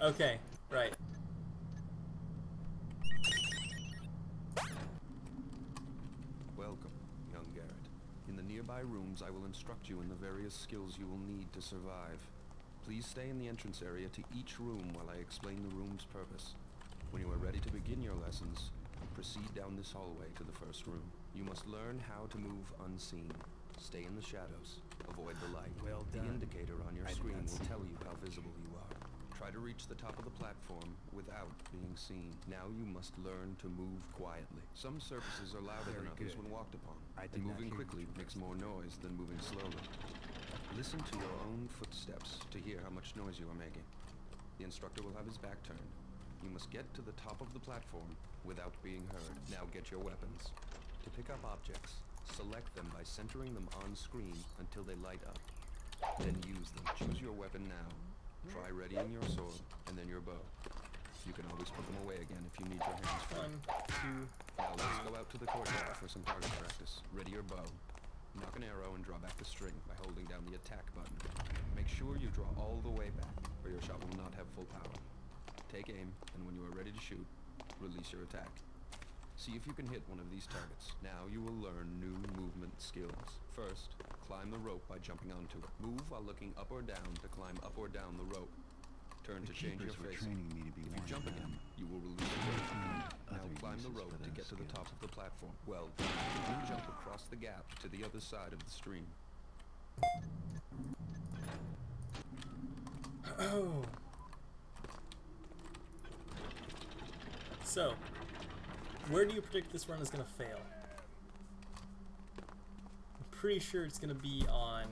Okay, right. Welcome, young Garrett. In the nearby rooms, I will instruct you in the various skills you will need to survive. Please stay in the entrance area to each room while I explain the room's purpose. When you are ready to begin your lessons, proceed down this hallway to the first room. You must learn how to move unseen. Stay in the shadows. Avoid the light. Well the indicator on your I screen will tell you how visible you are. Try to reach the top of the platform without being seen. Now you must learn to move quietly. Some surfaces are louder Very than others good. when walked upon, I and moving quickly makes more noise than moving slowly. Listen to your own footsteps to hear how much noise you are making. The instructor will have his back turned. You must get to the top of the platform without being heard. Now get your weapons. To pick up objects, select them by centering them on screen until they light up. Then use them. Choose your weapon now. Try readying your sword and then your bow. You can always put them away again if you need your hands free. One, two. Now let's go out to the courtyard for some target practice. Ready your bow. Nock an arrow and draw back the string by holding down the attack button. Make sure you draw all the way back, or your shot will not have full power. Take aim, and when you are ready to shoot, release your attack. See if you can hit one of these targets. Now you will learn new movement skills. First, climb the rope by jumping onto it. Move while looking up or down to climb up or down the rope. Turn The to change your face. training me to be If you jump again, you will release your attack. Now Other climb the rope to those get to the top of the platform. Well, then jump across the gap to the other side of the stream. Oh. So, where do you predict this run is going to fail? I'm pretty sure it's going to be on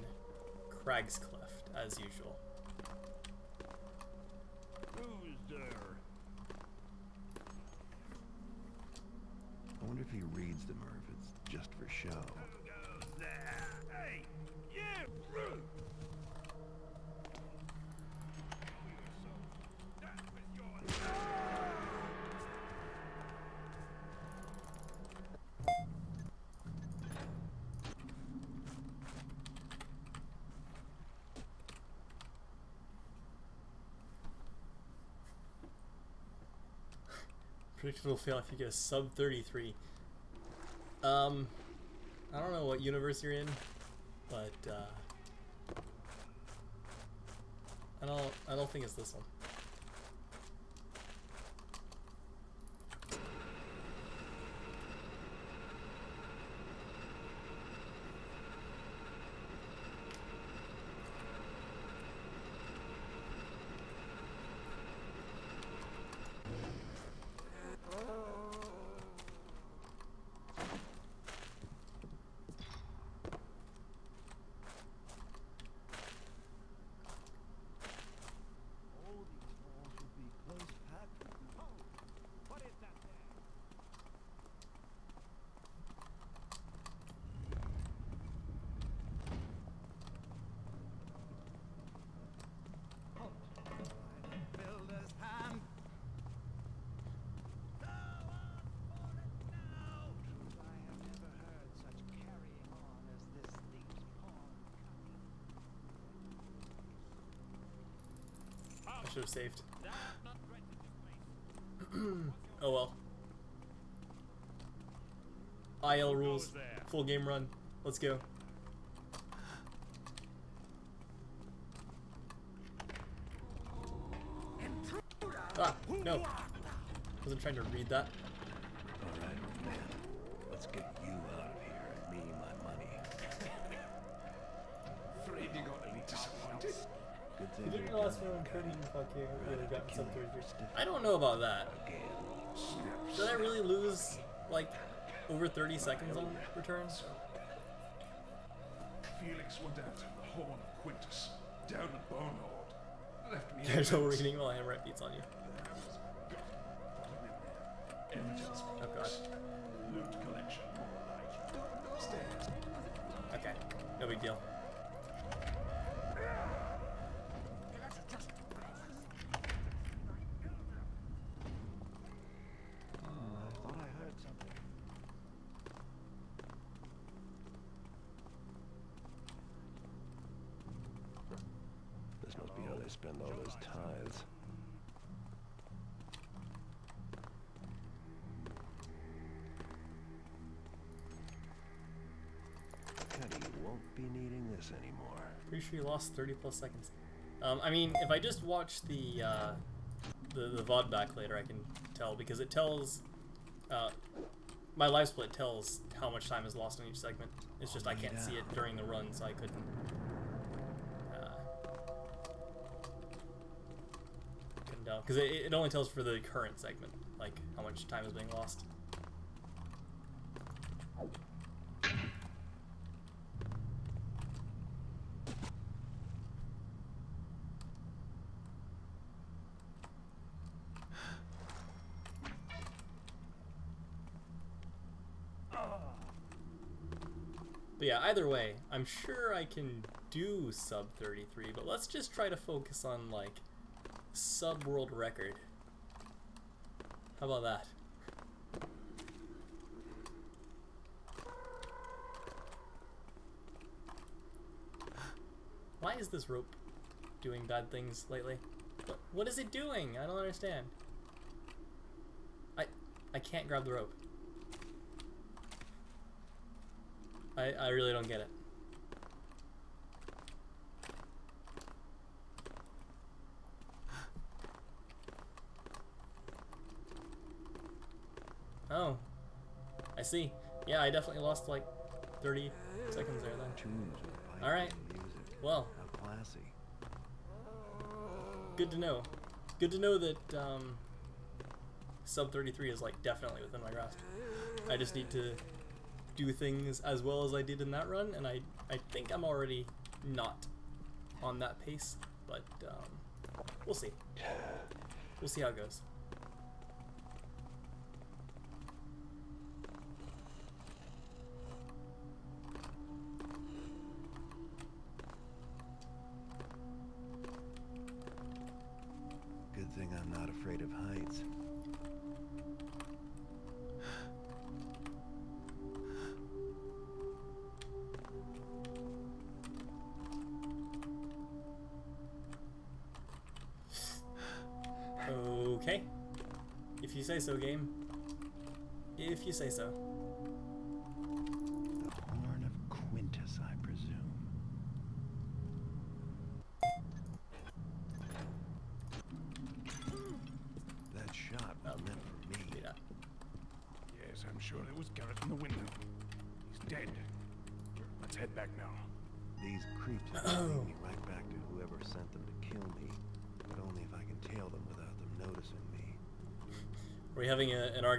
Crag's Cleft, as usual. Who's there? I wonder if he reads them or if it's just for show. Who goes there? Hey, you! That was your It'll fail if you get a sub 33. Um, I don't know what universe you're in, but uh, I don't. I don't think it's this one. All these halls will be close packed. Oh, what is that there? Halt! By the builder's hand. Go on for it now! Truth, I have never heard such carrying on as this thing's pawn I should have saved. Oh well. IL rules. Full game run. Let's go. Ah, no. Wasn't trying to read that. All right, old man. Let's get you out of here and me my money. Afraid you're gonna be disappointed. Good You thing didn't you're last done round for pretty now. Fucking Rather would have than gotten kill sub your 33. stiff I don't know about that. Did I really lose like over 30 seconds on returns? Felix went after the horn of Quintus, down at Bonehoard. Left me There's no evidence. reading while Hammerite beats on you. Evidence Oh god. box. Loot collection, more like. Okay. No big deal. Pretty sure you lost 30 plus seconds. Um, I mean, if I just watch the, uh, the the VOD back later, I can tell because it tells. Uh, my live split tells how much time is lost in each segment. It's just I can't see it during the run, so I couldn't. Uh, couldn't tell because it, it only tells for the current segment, like how much time is being lost. Either way, I'm sure I can do sub 33, but let's just try to focus on like sub world record. How about that? Why is this rope doing bad things lately? What, what is it doing? I don't understand. I I can't grab the rope. I, I really don't get it. Oh. I see. Yeah, I definitely lost like 30 seconds there then. Alright. Well, good to know. Good to know that um, sub 33 is like definitely within my grasp. I just need to do things as well as I did in that run, and I, I think I'm already not on that pace, but um, we'll see. We'll see how it goes. If you say so, game. If you say so.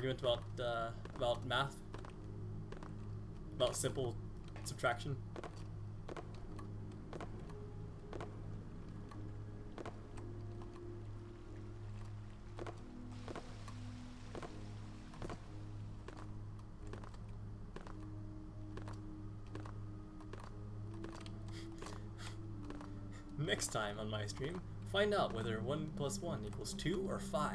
Argument about uh, about math? About simple subtraction? Next time on my stream, find out whether 1 plus 1 equals 2 or 5.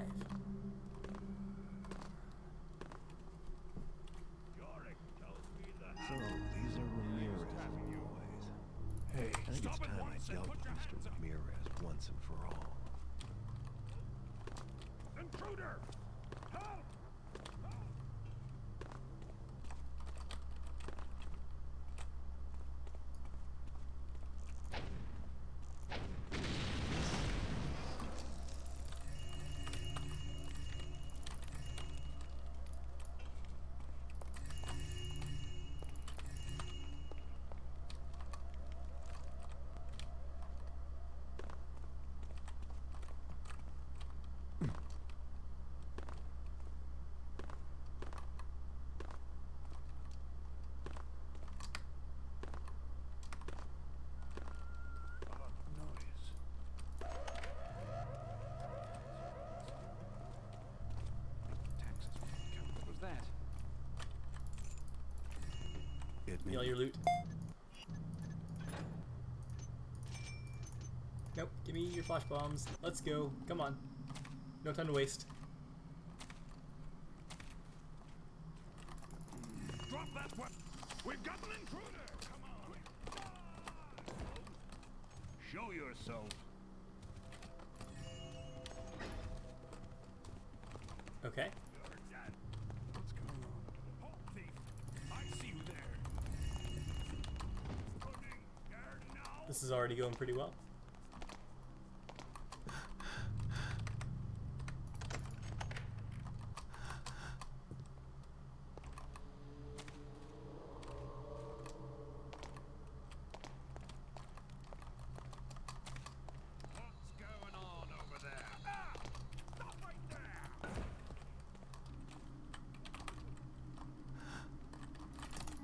Me all your loot. Nope, give me your flash bombs. Let's go. Come on. No time to waste. Right there!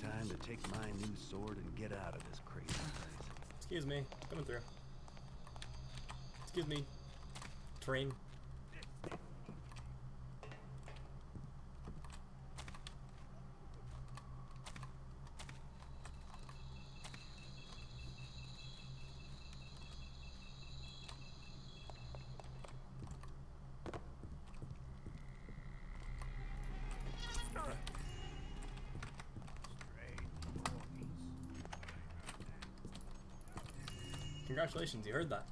Time to take my new sword and get out of this place. Excuse me, coming through. Excuse me, train. Congratulations, you heard that.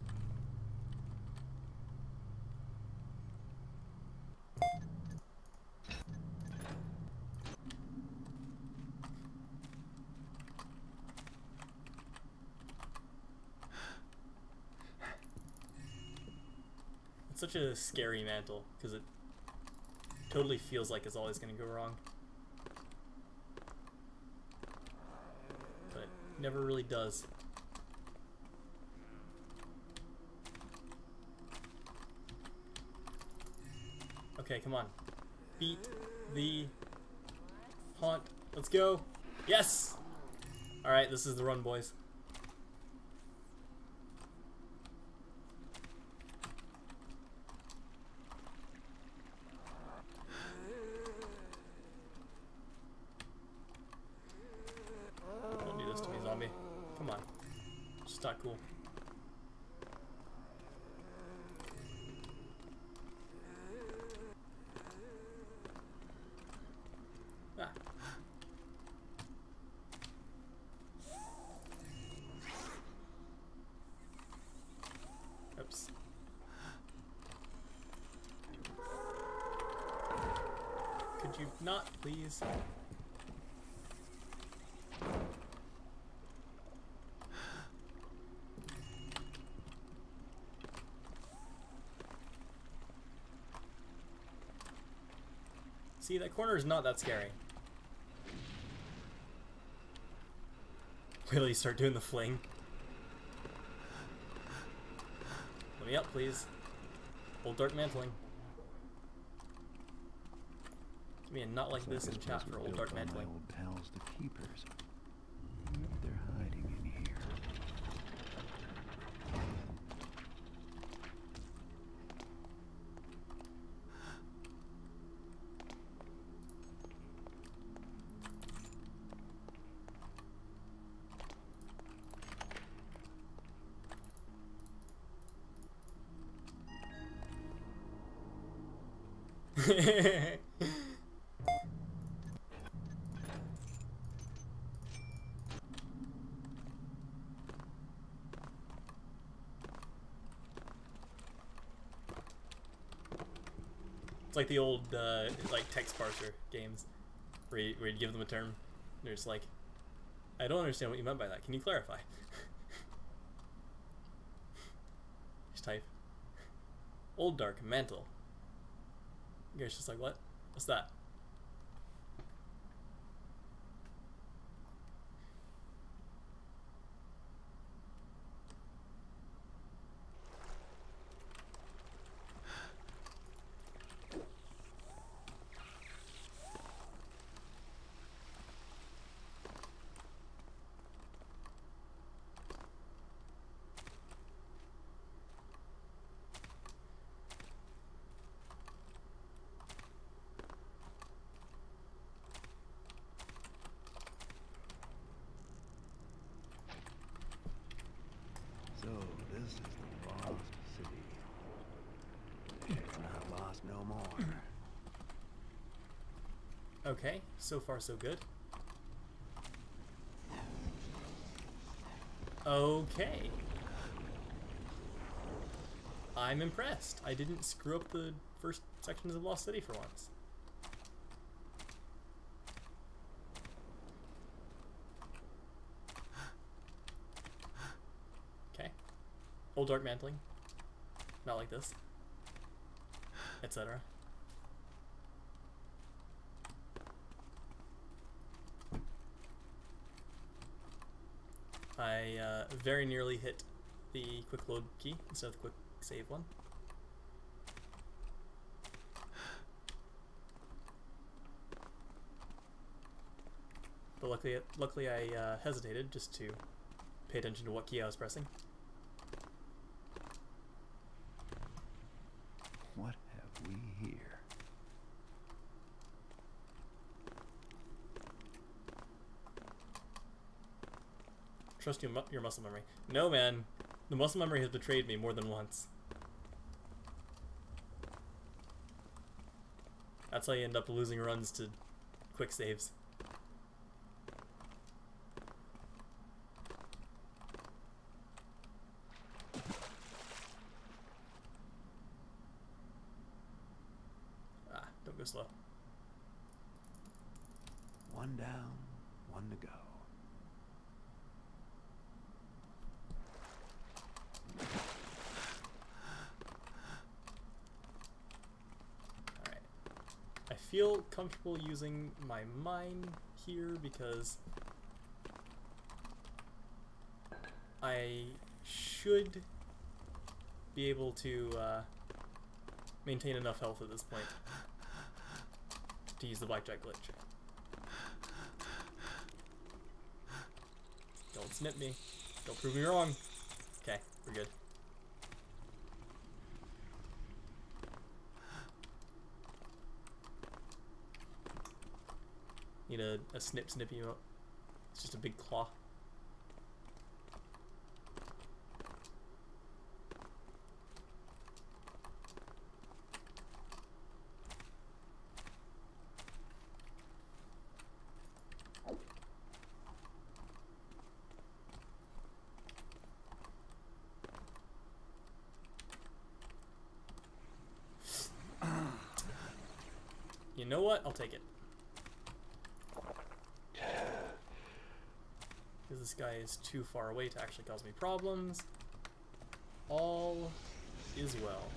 It's such a scary mantle because it totally feels like it's always going to go wrong. But it never really does. Okay, come on. Beat the haunt. Let's go. Yes! Alright, this is the run, boys. Don't do this to me, zombie. Come on. It's just not cool. Ah. Oops. You not, please? See, that corner is not that scary. Wait till you start doing the fling. Let me up, please. Old Dark Mantling. Give me a not like this in chat for Old Dark Mantling. old pals, the Keepers. They're hiding in here. It's like the old uh, like text parser games, where you, where you give them a term, and they're just like, "I don't understand what you meant by that. Can you clarify?" just type. Old dark mantle. You guys just like what? What's that? So, this is the lost city. It's not lost no more. Okay, so far so good. Okay. I'm impressed. I didn't screw up the first sections of Lost City for once. Okay. Old dark mantling. Not like this. Etc. I uh, very nearly hit the quick load key instead of the quick save one. But luckily, luckily I uh, hesitated just to pay attention to what key I was pressing. What have we here? Trust your, mu- your muscle memory. No, man. The muscle memory has betrayed me more than once. That's how you end up losing runs to quick saves. Ah, don't go slow. One down, one to go. Alright. I feel using my mine here because I should be able to uh, maintain enough health at this point to use the blackjack glitch. Don't snip me. Don't prove me wrong. Okay, we're good. Need a, a snip snip emote. It's just a big claw. You know what? I'll take it. Because this guy is too far away to actually cause me problems. All is well.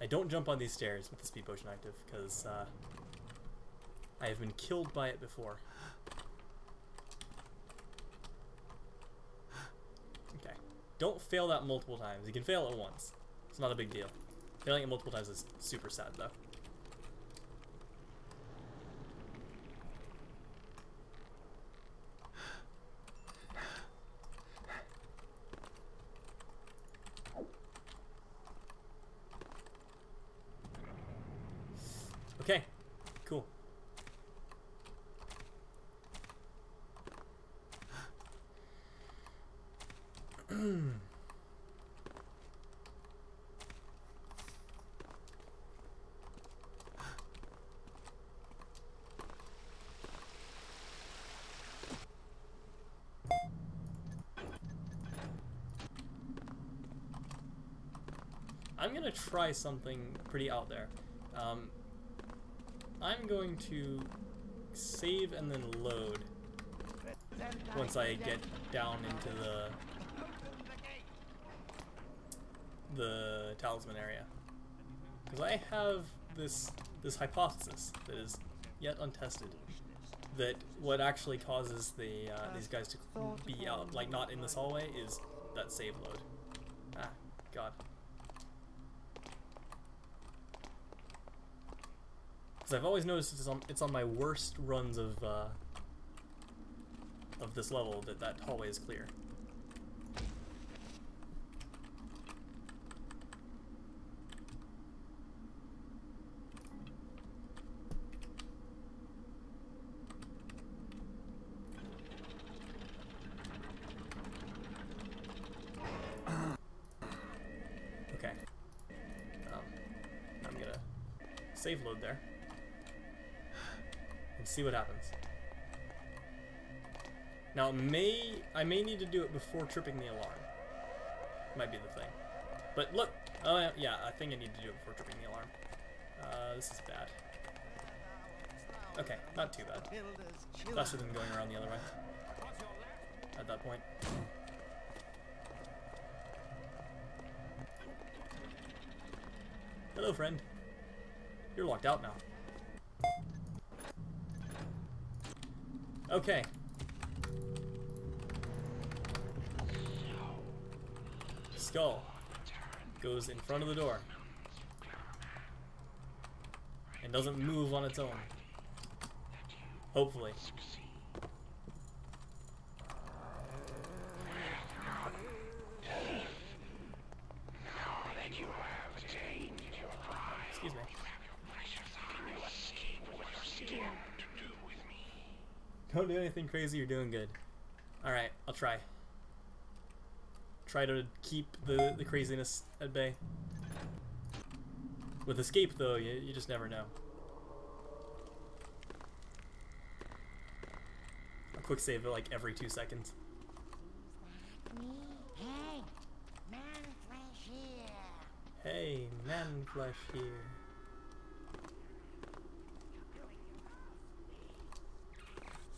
I don't jump on these stairs with the speed potion active because uh, I have been killed by it before. Okay. Don't fail that multiple times. You can fail it once. It's not a big deal. Failing it multiple times is super sad though. Okay, cool. I'm gonna try something pretty out there. Um, I'm going to save and then load once I get down into the the talisman area, because I have this this hypothesis that is yet untested that what actually causes the uh, these guys to be out like not in this hallway is that save load. Ah, God. Because I've always noticed it's on, it's on my worst runs of uh, of this level that that hallway is clear. Um, save load there see what happens. Now, may I may need to do it before tripping the alarm. Might be the thing. But look, oh yeah, I think I need to do it before tripping the alarm. Uh, this is bad. Okay, not too bad. Faster than going around the other way. At that point. Hello, friend. You're locked out now. Okay. Skull goes in front of the door and doesn't move on its own. Hopefully. Don't do anything crazy, you're doing good. Alright, I'll try. Try to keep the, the craziness at bay. With escape, though, you, you just never know. A quick save like every two seconds. Hey man flesh here. Hey, man flesh here. Hey, man flesh here.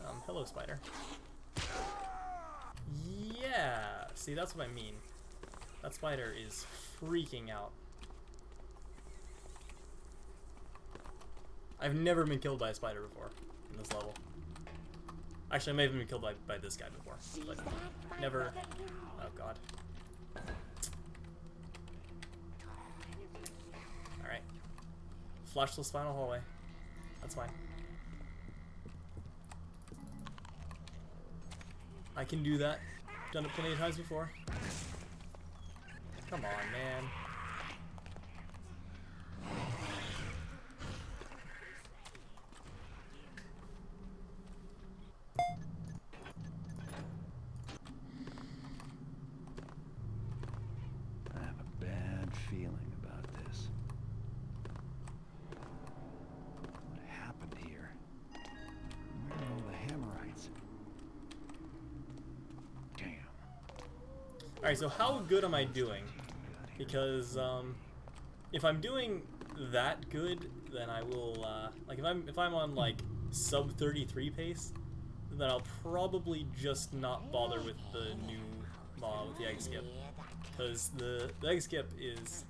Um, hello, spider. Yeah, see, that's what I mean. That spider is freaking out. I've never been killed by a spider before in this level. Actually, I may have been killed by, by this guy before, but never. Oh god. Alright. Flashless final hallway. That's fine. I can do that. Done it plenty of times before. Come on, man. Alright, so how good am I doing? Because um, if I'm doing that good, then I will uh, like if I'm if I'm on like sub 33 pace, then I'll probably just not bother with the new mod with the egg skip, because the the egg skip is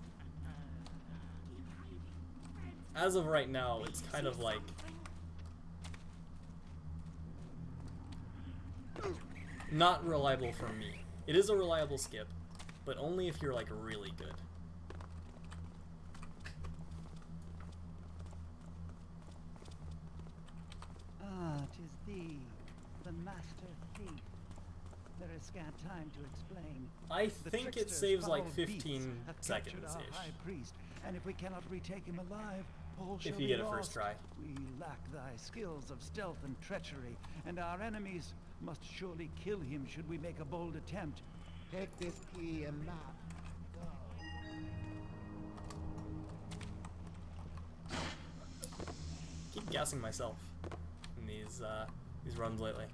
as of right now, it's kind of like not reliable for me. It is a reliable skip, but only if you're like really good. Ah, tis thee, the master thief. There is scant time to explain. I think it saves like 15 beasts have captured seconds ish. and if we cannot retake him alive, all shall you get lost. first try. We lack thy skills of stealth and treachery, and our enemies must surely kill him should we make a bold attempt. Take this key and map. Keep gassing myself in these uh, these runs lately.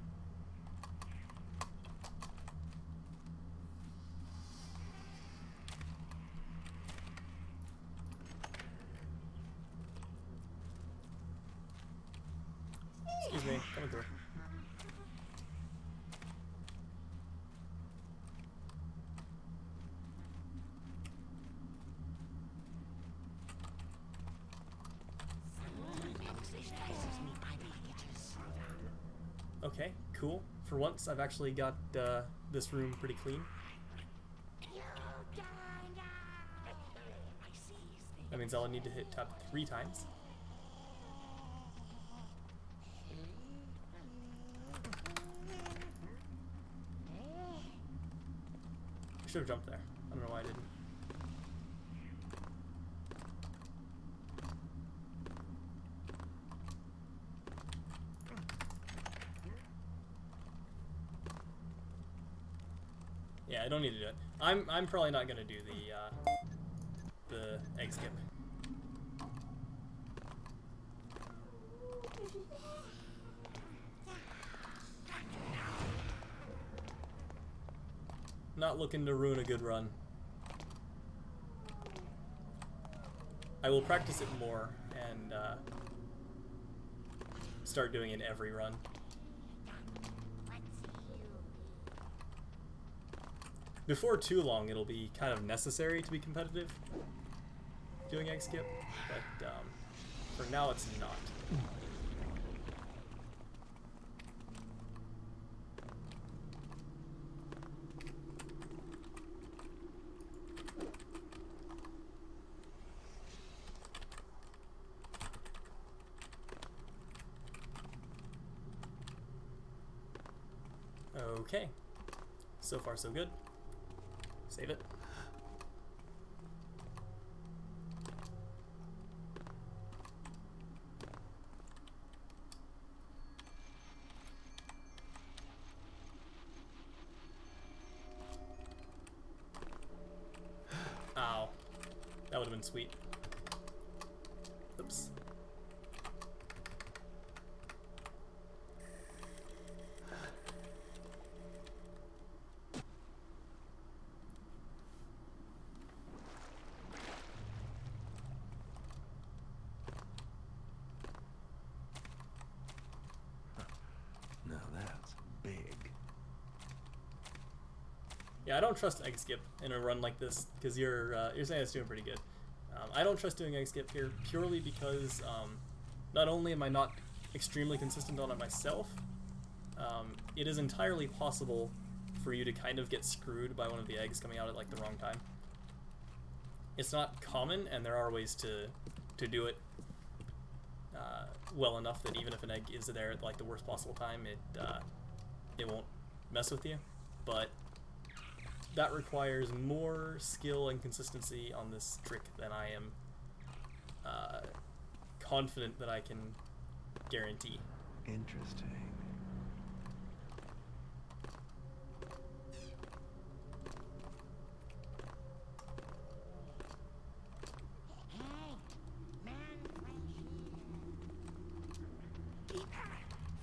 Excuse me, coming through. Okay, cool. For once, I've actually got uh, this room pretty clean. That means I'll need to hit tab three times. I should have jumped there. I don't know why I didn't. Yeah, I don't need to do it. I'm I'm probably not gonna do the uh, the egg skip. Not looking to ruin a good run. I will practice it more and uh, start doing it every run. Before too long, it'll be kind of necessary to be competitive doing egg skip, but um, for now it's not. Okay. So far, so good. Save it. Ow. That would have been sweet. Oops. Now that's big. Yeah, I don't trust egg skip in a run like this because you're uh, you're saying it's doing pretty good. Um, I don't trust doing egg skip here purely because um, not only am I not extremely consistent on it myself, um, it is entirely possible for you to kind of get screwed by one of the eggs coming out at like the wrong time. It's not common, and there are ways to to do it uh, well enough that even if an egg is there at like the worst possible time, it uh, it won't mess with you. But that requires more skill and consistency on this trick than I am uh, confident that I can guarantee. Interesting. Hey, man fresh here.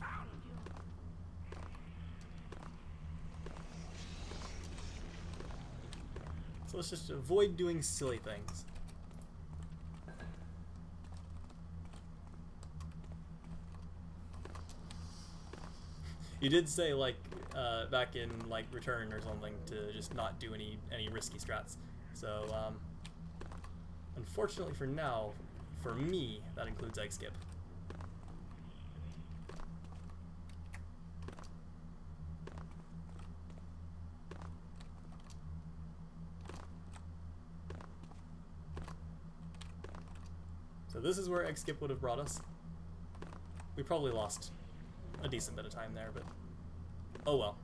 Found you. So let's just avoid doing silly things. You did say like uh, back in like return or something to just not do any any risky strats. So um, unfortunately for now, for me that includes egg skip. So this is where egg skip would have brought us. We probably lost a decent bit of time there, but oh well.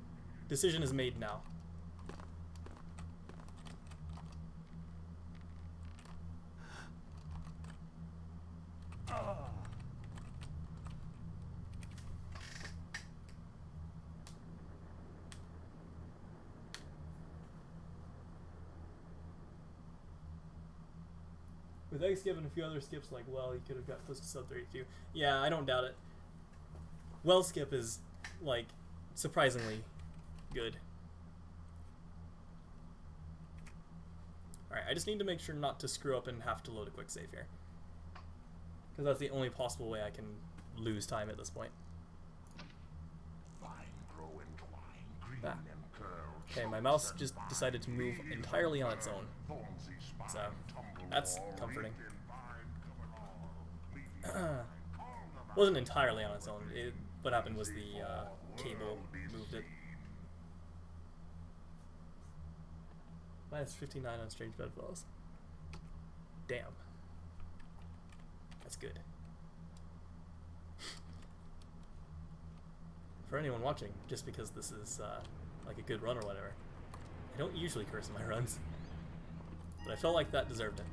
Decision is made now. Skip and a few other skips like well, he could have got close to sub 32. Yeah, I don't doubt it. Well skip is like surprisingly good. Alright, I just need to make sure not to screw up and have to load a quick save here. Because that's the only possible way I can lose time at this point. Ah. Okay, my mouse just decided to move entirely on its own. So, that's comforting. Wasn't entirely on its own. It, what happened was the uh, cable moved it. Minus 59 on strange bedfellows. Damn. That's good. For anyone watching, just because this is uh, like a good run or whatever, I don't usually curse my runs. But I felt like that deserved it.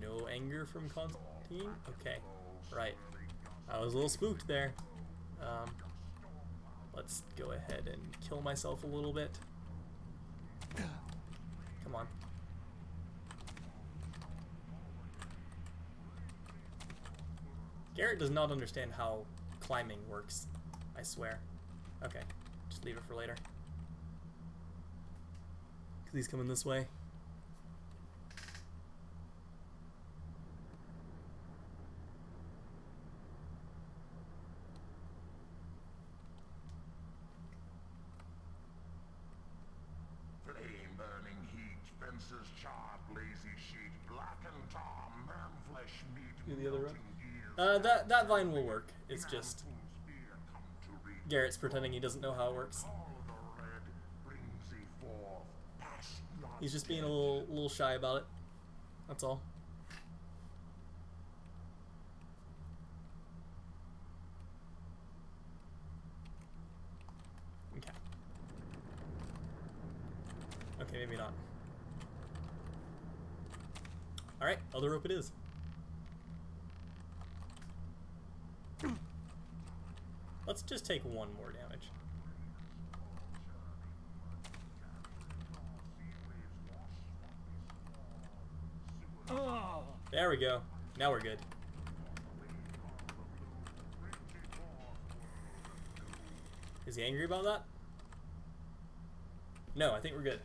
No anger from Constantine? Okay. Right. I was a little spooked there. Um, let's go ahead and kill myself a little bit. Come on. Garrett does not understand how climbing works. I swear. Okay, just leave it for later. Cause he's coming this way. Fences charred lazy sheet, blackened tar, man flesh meat, Do the other run? melting gears, Uh, vine will work. It's just Fool's beer come to read. Garrett's pretending he doesn't know how it works. Call the red, brings thee forth, past yon He's just being a little little shy about it. That's all. Okay. Okay, maybe not. Alright, other rope it is. Let's just take one more damage. There we go. Now we're good. Is he angry about that? No, I think we're good.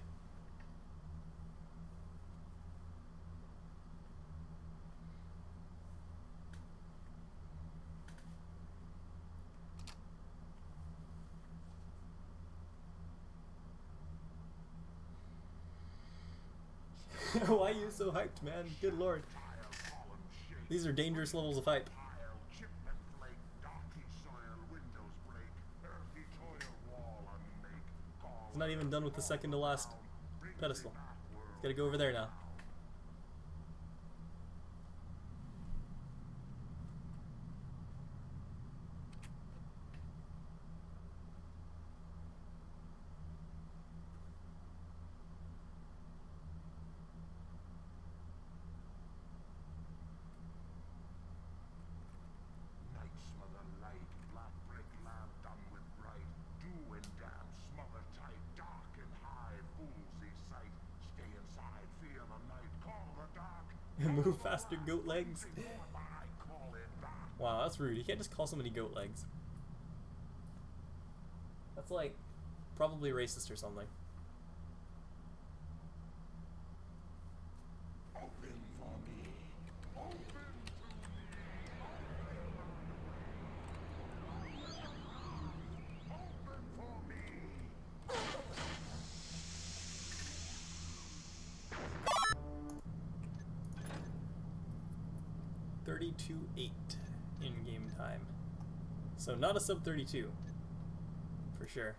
Why are you so hyped, man? Good lord. These are dangerous levels of hype. Not even done with the second to last pedestal. He's gotta go over there now. Night smother light, black brick lamp done with bright, dew and damp smother tight, dark and high, fools thee sight. Stay inside, fear the night, call the dark. Faster, goat legs. Wow, that's rude. You can't just call somebody goat legs. That's like probably racist or something. Open for me. Open to me. Open for me. Thirty-two eight in game time. So not a sub thirty-two. For sure.